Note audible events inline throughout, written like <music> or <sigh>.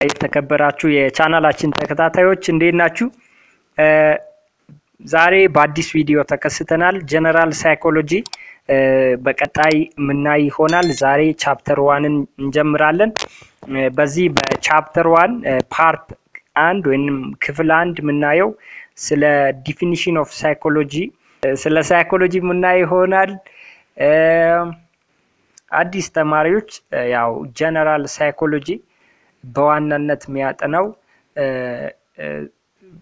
የተከበራችሁ የቻናላችን ተከታታዮች እንዴት ናችሁ? ዛሬ በአዲስ ቪዲዮ ተከስተናል። General Psychology በቀጣይ ምናይ ይሆናል። ዛሬ chapter one ን እንጀምራለን። በዚህ በ chapter one part አንድ ወይም ክፍል አንድ የምናየው ስለ definition of psychology ስለ ሳይኮሎጂ የምናይ ይሆናል። አዲስ ተማሪዎች ያው General Psychology በዋናነት የሚያጠናው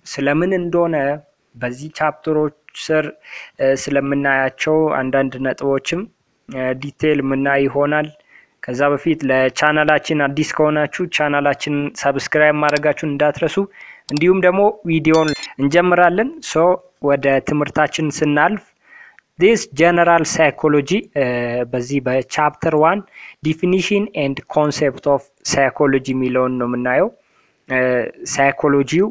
ስለምን እንደሆነ በዚህ chapter ኦች ስር ስለምናያቸው አንዳንድ ነጥቦችም detail ምናይ ይሆናል። ከዛ በፊት ለቻናላችን አዲስ ከሆናችሁ ቻናላችን subscribe ማድረጋችሁን እንዳትረሱ። እንዲሁም ደግሞ ቪዲዮን እንጀምራለን። so ወደ ትምህርታችን ስናልፍ this General Psychology በዚህ በ chapter one definition and concept of psychology የሚለውን ነው የምናየው። ሳይኮሎጂው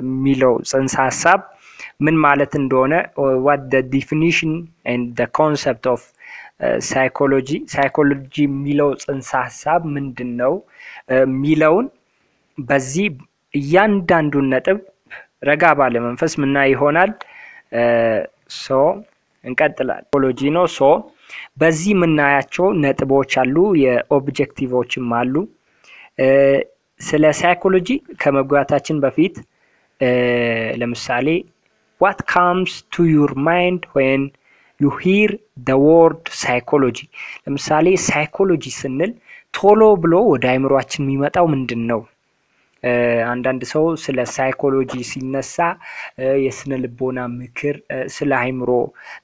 የሚለው ጽንሰ ሀሳብ ምን ማለት እንደሆነ what the definition and concept of psychology ሳይኮሎጂ የሚለው ጽንሰ ሀሳብ ምንድን ነው የሚለውን በዚህ እያንዳንዱን ነጥብ ረጋ ባለ መንፈስ ምናይ ይሆናል። so እንቀጥላለን። ሳይኮሎጂ ነው። so በዚህ የምናያቸው ነጥቦች አሉ፣ የ objective ኦችም አሉ። ስለ ሳይኮሎጂ ከመግባታችን በፊት ለምሳሌ what comes to your mind when you hear the word psychology። ለምሳሌ ሳይኮሎጂ ስንል ቶሎ ብሎ ወደ አይምሯችን የሚመጣው ምንድን ነው? አንዳንድ ሰው ስለ ሳይኮሎጂ ሲነሳ የስነ ልቦና ምክር፣ ስለ አይምሮ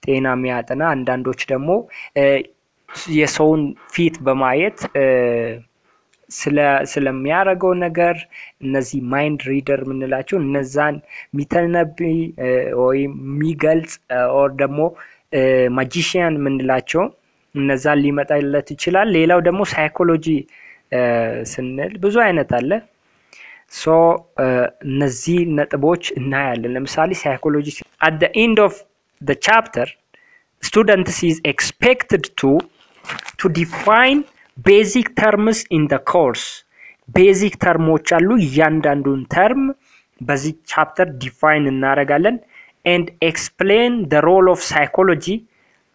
ጤና የሚያጠና አንዳንዶች ደግሞ የሰውን ፊት በማየት ስለሚያደርገው ነገር እነዚህ mind reader የምንላቸው እነዛን የሚተነብይ ወይም የሚገልጽ or ደግሞ magician የምንላቸው እነዛን ሊመጣለት ይችላል። ሌላው ደግሞ ሳይኮሎጂ ስንል ብዙ አይነት አለ። so እነዚህ ነጥቦች እናያለን። ለምሳሌ ሳይኮሎጂ at the end of the chapter students is expected to to define basic terms in the course basic term ኦች አሉ። እያንዳንዱን term በዚህ chapter define እናደርጋለን። and explain the role of psychology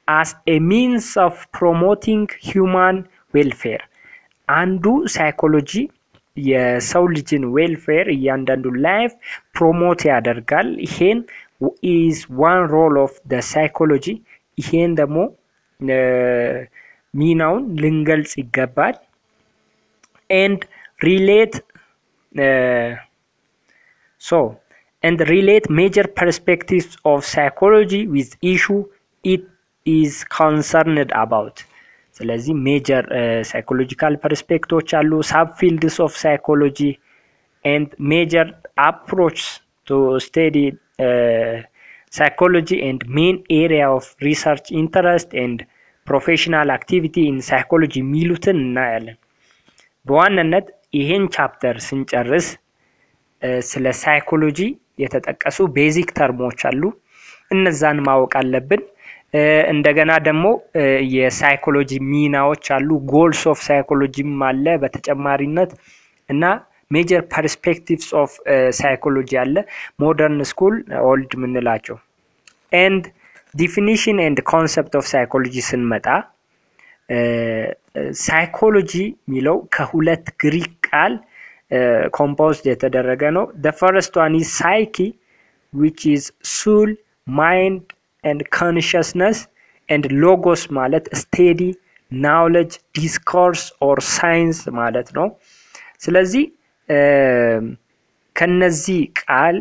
as a means of promoting human welfare አንዱ ሳይኮሎጂ የሰው ልጅን welfare እያንዳንዱ life promote ያደርጋል። ይሄን is one role of the psychology ይሄን ደግሞ ሚናውን ልንገልጽ ይገባል። and relate so and relate major perspectives of psychology with issue it is concerned about። ስለዚህ major psychological perspective ኦች አሉ፣ subfields of psychology and major approach to study psychology and main area of research interest and professional activity in psychology የሚሉትን እናያለን። በዋናነት ይሄን chapter ስንጨርስ ስለ ሳይኮሎጂ የተጠቀሱ basic term ኦች አሉ፣ እነዛን ማወቅ አለብን። እንደገና ደግሞ የሳይኮሎጂ ሚናዎች አሉ፣ goals of psychology ም አለ በተጨማሪነት እና major perspectives of psychology አለ፣ modern school old የምንላቸው and definition and concept of psychology ስንመጣ ሳይኮሎጂ የሚለው ከሁለት ግሪክ ቃል composed የተደረገ ነው። first one is psyche which is soul mind and consciousness and logos ማለት study knowledge discourse or science ማለት ነው። ስለዚህ ከነዚህ ቃል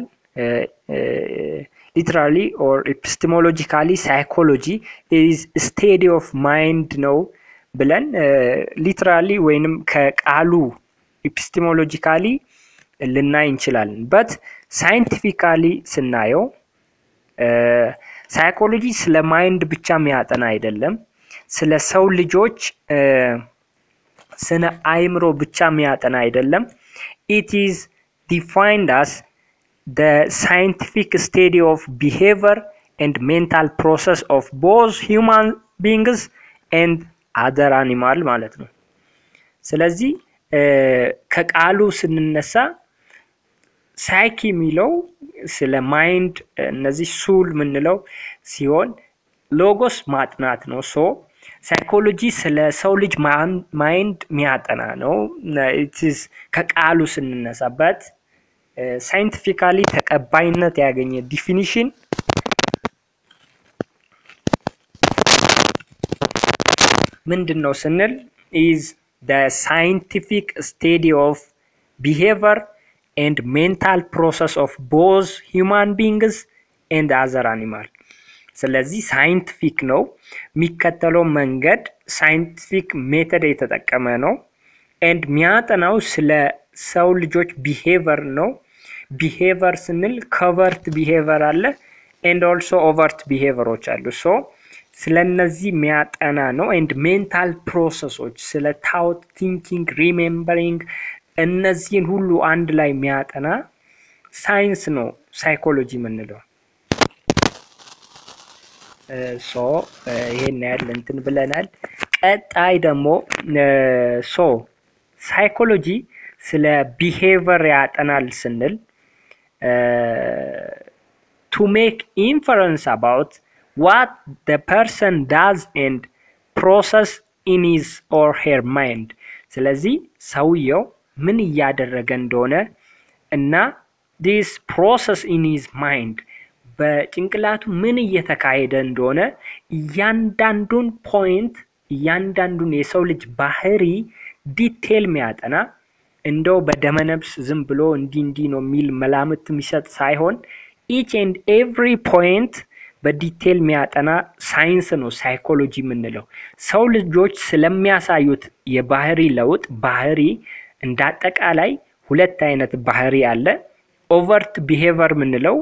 literally or epistemologically psychology is study of mind ነው ብለን literally ወይንም ከቃሉ epistemologically ልናይ እንችላለን። but scientifically ስናየው ሳይኮሎጂ ስለ mind ብቻ የሚያጠና አይደለም። ስለ ሰው ልጆች ስነ አይምሮ ብቻ የሚያጠና አይደለም። it is defined as the scientific study of behavior and mental process of both human beings and other animal ማለት ነው። ስለዚህ ከቃሉ ስንነሳ ሳይኪ የሚለው ስለ mind እነዚህ soul የምንለው ሲሆን logos ማጥናት ነው። so ሳይኮሎጂ ስለ ሰው ልጅ mind የሚያጠና ነው። it's ከቃሉ ስንነሳበት scientifically ተቀባይነት ያገኘ definition ምንድን ነው ስንል is scientific study of behavior and mental process of both human beings and other animal። ስለዚህ scientific ነው የሚከተለው መንገድ scientific method የተጠቀመ ነው። and የሚያጠናው ስለ ሰው ልጆች behavior ነው። behavior ስንል covert behavior አለ and also overt behavior ኦች አሉ። so ስለ እነዚህ የሚያጠና ነው። and mental process ኦች ስለ thought፣ thinking፣ remembering እነዚህን ሁሉ አንድ ላይ የሚያጠና ሳይንስ ነው psychology የምንለው። so ይሄን ያህል እንትን ብለናል። ቀጣይ ደግሞ so psychology ስለ behavior ያጠናል ስንል to make inference about what the person does and process in his or her mind። ስለዚህ ሰውየው ምን እያደረገ እንደሆነ እና this process in his mind በጭንቅላቱ ምን እየተካሄደ እንደሆነ እያንዳንዱን point እያንዳንዱን የሰው ልጅ ባህሪ detail የሚያጠና እንደው በደመነብስ ዝም ብሎ እንዲህ እንዲህ ነው የሚል መላምት የሚሰጥ ሳይሆን each and every point በ detail የሚያጠና ሳይንስ ነው ሳይኮሎጂ የምንለው። ሰው ልጆች ስለሚያሳዩት የባህሪ ለውጥ ባህሪ እንደ አጠቃላይ ሁለት አይነት ባህሪ አለ። overt behavior የምንለው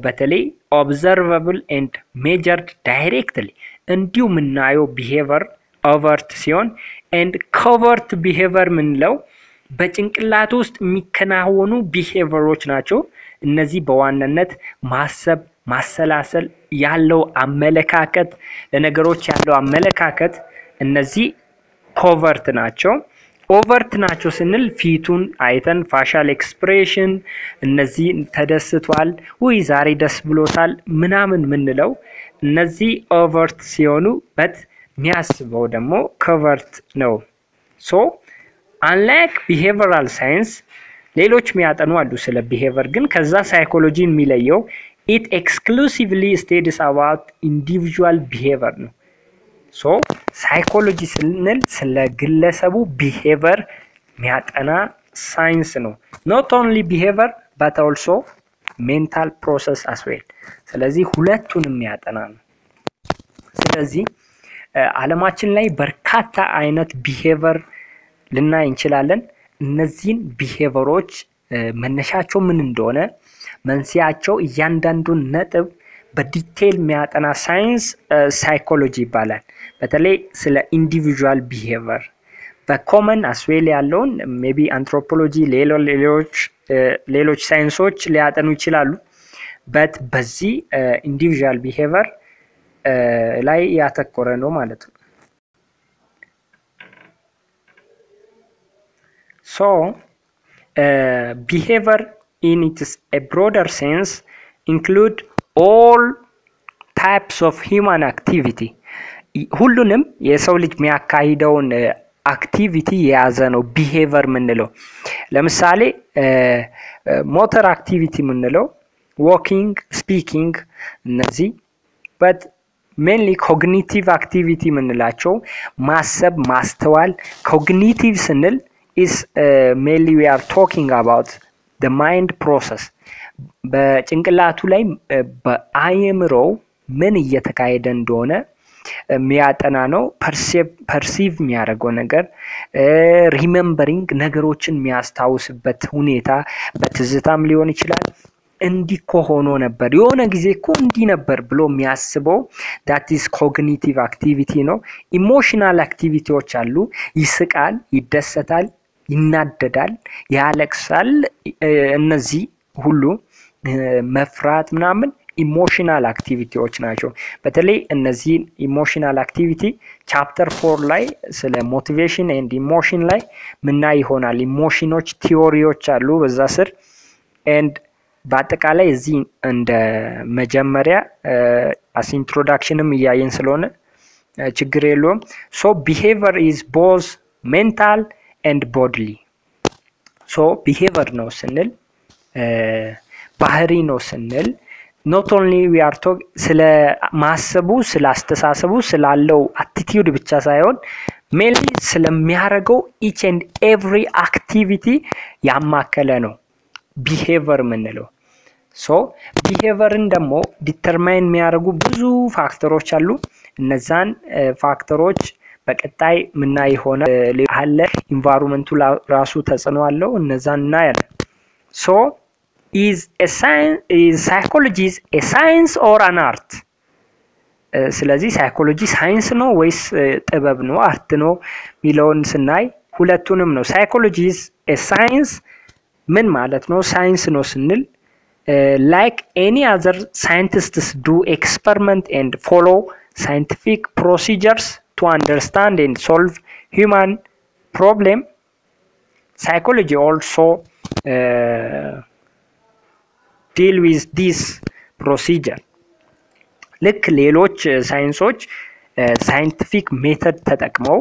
በተለይ observable and measured directly እንዲሁ የምናየው behavior overt ሲሆን and covert behavior የምንለው በጭንቅላት ውስጥ የሚከናወኑ behavior ኦች ናቸው። እነዚህ በዋናነት ማሰብ፣ ማሰላሰል ያለው አመለካከት፣ ለነገሮች ያለው አመለካከት እነዚህ covert ናቸው። overt ናቸው ስንል ፊቱን አይተን facial expression እነዚህ ተደስቷል፣ ውይ ዛሬ ደስ ብሎታል ምናምን ምንለው እነዚህ overt ሲሆኑ but የሚያስበው ደግሞ covert ነው። so unlike behavioral science ሌሎች የሚያጠኑ አሉ ስለ behavior ግን ከዛ ሳይኮሎጂን የሚለየው it exclusively studies about individual behavior ነው። so psychology ስንል ስለ ግለሰቡ behavior የሚያጠና ሳይንስ ነው። not only behavior but also mental process as well። ስለዚህ ሁለቱንም የሚያጠና ነው። ስለዚህ ዓለማችን ላይ በርካታ አይነት behavior ልናይ እንችላለን። እነዚህን behavior ኦች መነሻቸው ምን እንደሆነ መንስኤያቸው እያንዳንዱን ነጥብ በ detail የሚያጠና ሳይንስ ሳይኮሎጂ ይባላል። በተለይ ስለ individual behavior በ common as well ያለውን maybe anthropology፣ ሌሎች ሌሎች ሳይንሶች ሊያጠኑ ይችላሉ። but በዚህ individual behavior ላይ ያተኮረ ነው ማለት ነው። so behavior in its a broader sense include all types of human activity ሁሉንም የሰው ልጅ የሚያካሂደውን activity የያዘ ነው behavior የምንለው። ለምሳሌ motor activity የምንለው walking፣ speaking እነዚህ but mainly cognitive activity የምንላቸው ማሰብ፣ ማስተዋል። cognitive ስንል is mainly we are talking about the mind process በጭንቅላቱ ላይ በአእምሮው ምን እየተካሄደ እንደሆነ የሚያጠና ነው። perceive የሚያደርገው ነገር remembering ነገሮችን የሚያስታውስበት ሁኔታ በትዝታም ሊሆን ይችላል። እንዲህ እኮ ሆኖ ነበር የሆነ ጊዜ እኮ እንዲህ ነበር ብሎ የሚያስበው that is cognitive activity ነው። emotional activity ዎች አሉ። ይስቃል፣ ይደሰታል፣ ይናደዳል፣ ያለቅሳል። እነዚህ ሁሉ መፍራት ምናምን emotional activity ዎች ናቸው። በተለይ እነዚህን emotional activity chapter four ላይ ስለ motivation and emotion ላይ ምናይ ይሆናል። emotion ኦች theory ዎች አሉ በዛ ስር and በአጠቃላይ እዚህ እንደ መጀመሪያ as introduction ም እያየን ስለሆነ ችግር የለውም። so behavior is both mental and bodily። so behavior ነው ስንል ባህሪ ነው ስንል not only we are talk ስለ ማሰቡ ስለ አስተሳሰቡ ስላለው attitude ብቻ ሳይሆን mainly ስለሚያደርገው each and every activity ያማከለ ነው behavior የምንለው። so behavior ን ደግሞ determine የሚያደርጉ ብዙ factor ኦች አሉ። እነዛን factor ኦች በቀጣይ ምናይ ሆናል። environment ኡ ራሱ ተጽዕኖ አለው። እነዛን እናያለን። so is psychology is a science or an art? ስለዚህ psychology ሳይንስ ነው ወይስ ጥበብ ነው art ነው የሚለውን ስናይ ሁለቱንም ነው። psychology is a science ምን ማለት ነው? ሳይንስ ነው ስንል like any other scientists do experiment and follow scientific procedures to understand and solve human problem psychology also deal with this procedure ልክ ሌሎች ሳይንሶች scientific method ተጠቅመው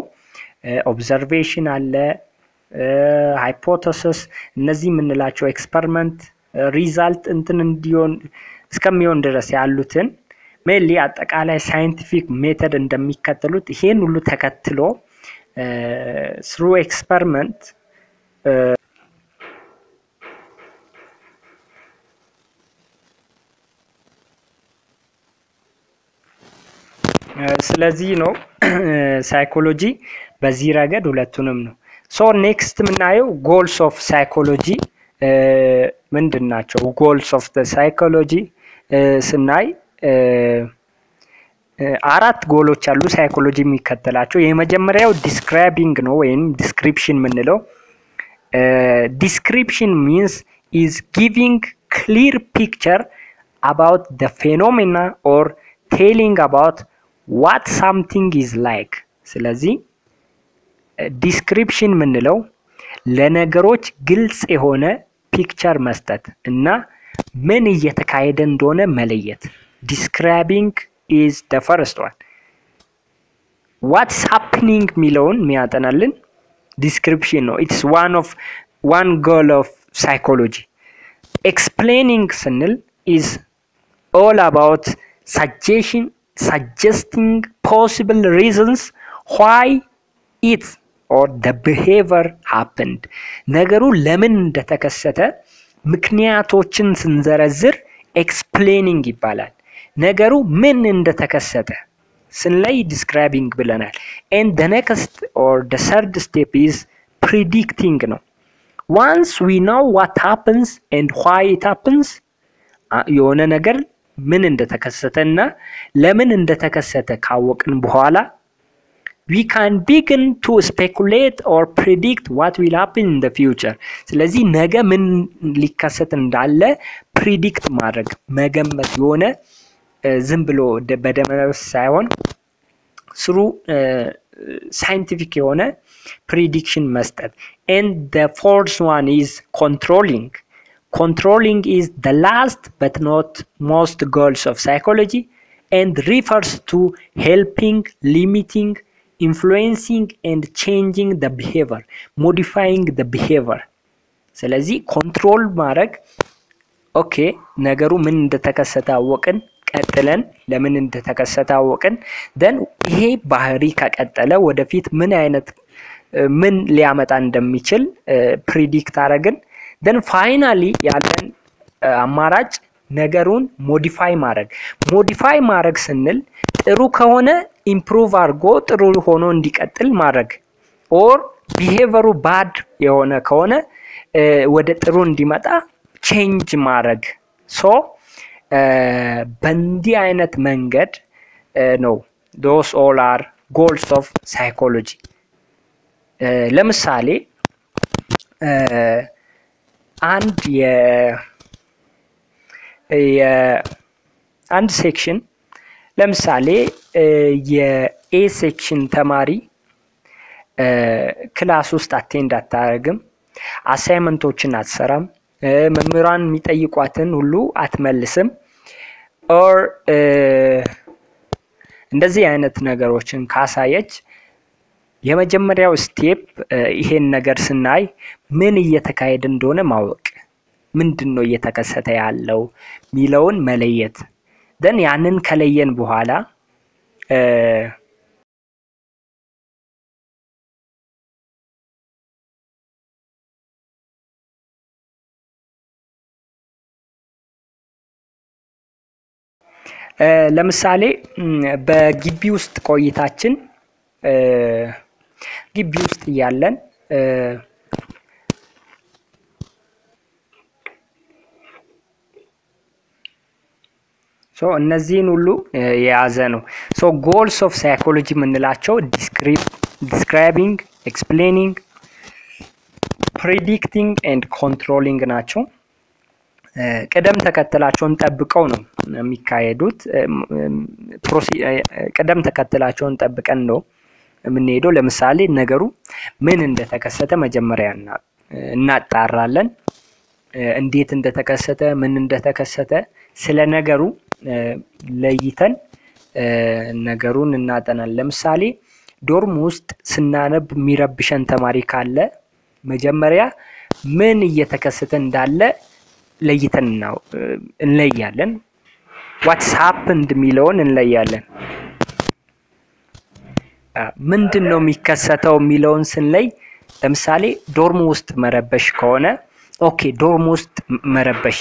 observation አለ hypothesis እነዚህ የምንላቸው experiment result እንትን እንዲሆን እስከሚሆን ድረስ ያሉትን mainly አጠቃላይ scientific method እንደሚከተሉት ይሄን ሁሉ ተከትሎ ስሩ experiment ስለዚህ ነው <clears throat> ሳይኮሎጂ በዚህ ረገድ ሁለቱንም ነው። so next የምናየው goals of psychology ምንድን ናቸው? goals of psychology ስናይ አራት ጎሎች አሉ ሳይኮሎጂ የሚከተላቸው። የመጀመሪያው describing ነው ወይም description የምንለው። description means is giving clear picture about the phenomena or telling about what something is like። ስለዚህ description የምንለው ለነገሮች ግልጽ የሆነ picture መስጠት እና ምን እየተካሄደ እንደሆነ መለየት። describing is the first one። What's happening የሚለውን የሚያጠናልን description ነው። It's one of one goal of psychology። explaining ስንል is all about suggestion suggesting possible reasons why it or the behavior happened ነገሩ ለምን እንደተከሰተ ምክንያቶችን ስንዘረዝር ኤክስፕሌኒንግ ይባላል። ነገሩ ምን እንደተከሰተ ስንለይ ዲስክራይቢንግ ብለናል። ኤንድ the next or the third step is predicting ነው። once we know what happens and why it happens የሆነ ነገር ምን እንደተከሰተ እና ለምን እንደተከሰተ ካወቅን በኋላ we can begin to speculate or predict what will happen in future። ስለዚህ ነገ ምን ሊከሰት እንዳለ predict ማድረግ መገመት፣ የሆነ ዝም ብሎ በደመነፍስ ሳይሆን ስሩ ሳይንቲፊክ የሆነ ፕሪዲክሽን መስጠት። ኤንድ ፎርስ ዋን ኢዝ ኮንትሮሊንግ Controlling is the last but not most goals of psychology and refers to helping, limiting, influencing and changing the behavior, modifying the behavior. ስለዚህ ኮንትሮል ማድረግ Okay፣ ነገሩ ምን እንደተከሰተ አወቅን፣ ቀጥለን ለምን እንደተከሰተ አወቅን። then ይሄ ባህሪ ከቀጠለ ወደፊት ምን አይነት ምን ሊያመጣ እንደሚችል predict አረግን። Then finally ያለን አማራጭ ነገሩን modify ማድረግ። Modify ማድረግ ስንል ጥሩ ከሆነ improve አድርጎ ጥሩ ሆኖ እንዲቀጥል ማድረግ፣ or behavior ኡ bad የሆነ ከሆነ ወደ ጥሩ እንዲመጣ change ማድረግ። So በእንዲህ አይነት መንገድ ነው those all are goals of psychology። ለምሳሌ አንድ አንድ section ለምሳሌ የ A section ተማሪ class ውስጥ attend አታደርግም፣ assignment ኦችን አትሰራም፣ መምህራን የሚጠይቋትን ሁሉ አትመልስም or እንደዚህ አይነት ነገሮችን ካሳየች የመጀመሪያው step ይሄን ነገር ስናይ ምን እየተካሄደ እንደሆነ ማወቅ፣ ምንድን ነው እየተከሰተ ያለው ሚለውን መለየት። then ያንን ከለየን በኋላ ለምሳሌ በግቢ ውስጥ ቆይታችን ግቢ ውስጥ እያለን እነዚህን ሁሉ የያዘ ነው። So goals of psychology የምንላቸው describing፣ explaining፣ predicting and controlling ናቸው። ቅደም ተከተላቸውን ጠብቀው ነው የሚካሄዱት። ቅደም ተከተላቸውን ጠብቀን ነው የምንሄደው። ለምሳሌ ነገሩ ምን እንደተከሰተ መጀመሪያ እናጣራለን። እንዴት እንደተከሰተ፣ ምን እንደተከሰተ ስለ ነገሩ ለይተን ነገሩን እናጠናል። ለምሳሌ ዶርም ውስጥ ስናነብ የሚረብሸን ተማሪ ካለ መጀመሪያ ምን እየተከሰተ እንዳለ ለይተን እንለያለን። What's happened የሚለውን እንለያለን። ምንድን ነው የሚከሰተው የሚለውን ስንለይ ለምሳሌ dorm ውስጥ መረበሽ ከሆነ okay dorm ውስጥ መረበሽ